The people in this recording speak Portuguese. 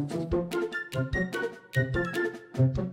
Thank Thank you.